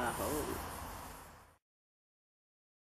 Aho.